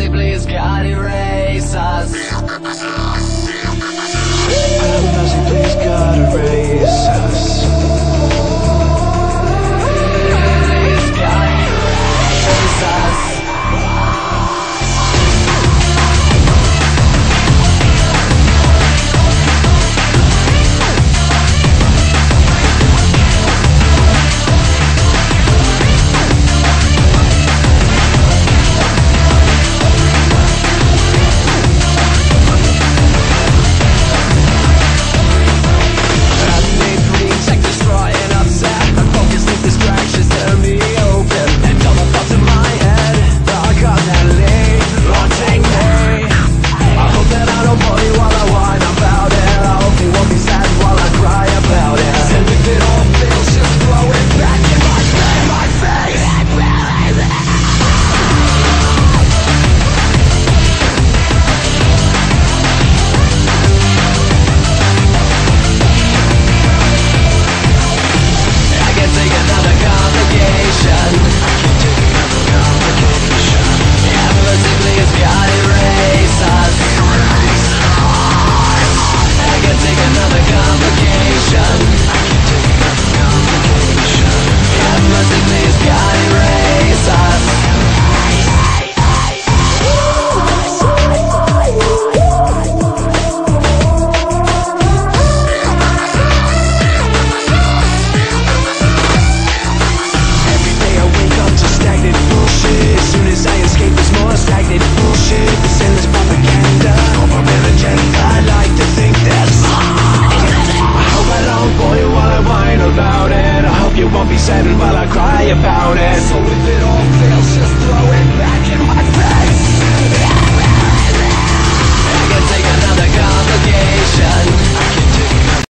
possibly God erase us.